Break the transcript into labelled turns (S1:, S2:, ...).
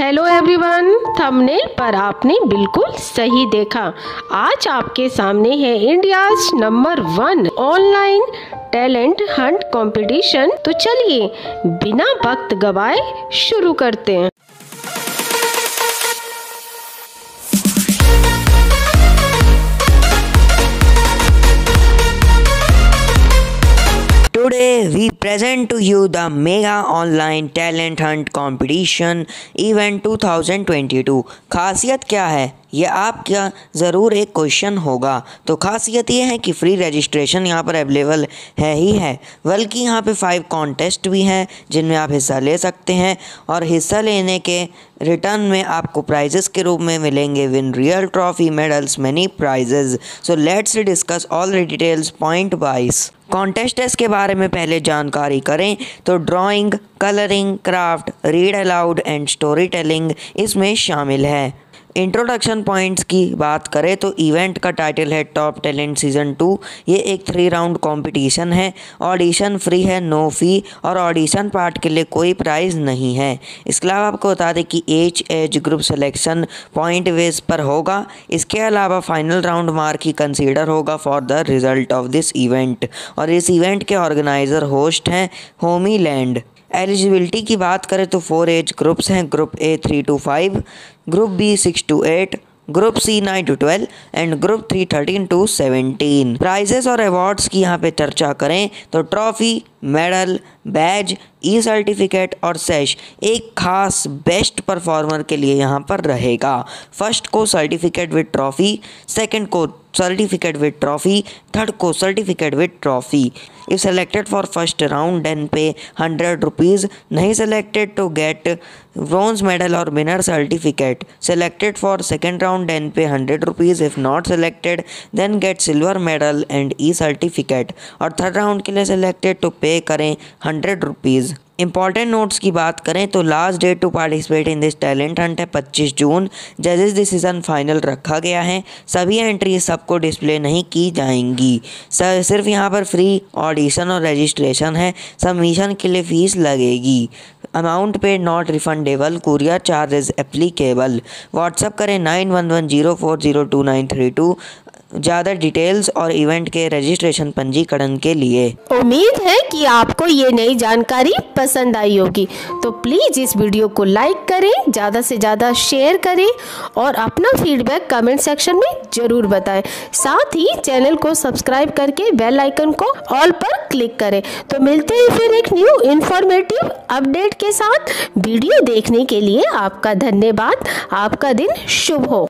S1: Hello everyone thumbnail पर आपने बिल्कुल सही देखा। आज आपके सामने है India's number one online talent hunt competition तो चलिए, बिना वक्त गवाए शुरू करते हैं।
S2: Today we present to you the Mega Online Talent Hunt Competition Event 2022. खासियत क्या है? ये आपका ज़रूर एक क्वेश्चन होगा। तो खासियत ये है कि फ्री रजिस्ट्रेशन यहाँ पर अवेलेबल है ही है। बल्कि यहाँ पे फाइव कॉन्टेस्ट भी हैं, जिनमें आप हिस्सा ले सकते हैं और हिस्सा लेने के रिटर्न में आपको प्राइजेस के रूप में मिलेंगे। Win real trophy medals many prizes so let's discuss all details point wise contests के बारे में पहले जानकारी करें तो drawing colouring craft read aloud and story telling इसमें शामिल है। इंट्रोडक्शन पॉइंट्स की बात करें तो इवेंट का टाइटल है टॉप टैलेंट सीज़न टू ये एक थ्री राउंड कंपटीशन है। ऑडिशन फ्री है नो फ़ी और ऑडिशन पार्ट के लिए कोई प्राइज़ नहीं है। इसके अलावा आपको बता दें कि each age group selection point wise पर होगा। इसके अलावा फाइनल राउंड मार्क ही कंसीडर होगा for the result of this event और इस इवेंट के ऑर्गेनाइज़र होस्ट हैं होमी लैंड एलिजिबिलिटी की बात करें तो फोर एज ग्रुप्स हैं। Group A three to five group B six to eight, group C nine to twelve and group three thirteen to seventeen prizes और अवार्ड्स की यहाँ पे चर्चा करें तो trophy medal badge e certificate और sash एक खास बेस्ट परफॉर्मर के लिए यहाँ पर रहेगा। फ़र्स्ट को सर्टिफिकेट विद ट्रॉफी सेकंड को सर्टिफिकेट विद ट्रॉफी थर्ड को certificate with trophy if selected for first round then pay hundred rupees नहीं selected to get bronze medal और winner certificate selected for second round then pay hundred rupees if not selected then get silver medal and e certificate और third round के लिए selected to पे करें hundred rupees important notes की बात करें तो last date to participate in this talent hunt है 25 जून. जजेस डिसीज़न फाइनल रखा गया है. सभी एंट्री सबको डिस्प्ले नहीं की जाएँगी. सिर्फ़ यहाँ पर फ्री ऑडिशन और रजिस्ट्रेशन है। सबमिशन के लिए फ़ीस लगेगी। Amount pay not refundable courier charges applicable WhatsApp करें nine one one zero four zero two nine three two ज़्यादा डिटेल्स और इवेंट के रजिस्ट्रेशन पंजीकरण के लिए।
S1: उम्मीद है कि आपको ये नई जानकारी पसंद आई होगी। तो प्लीज़ इस वीडियो को लाइक करें, ज़्यादा से ज़्यादा शेयर करें और अपना फीडबैक कमेंट सेक्शन में ज़रूर बताएँ। साथ ही चैनल को सब्सक्राइब करके बेल आइकन को ऑल पर क्लिक करें। तो मिलते हैं फिर एक न्यू इन्फॉर्मेटिव अपडेट के साथ। वीडियो देखने के लिए आपका धन्यवाद। आपका दिन शुभ हो।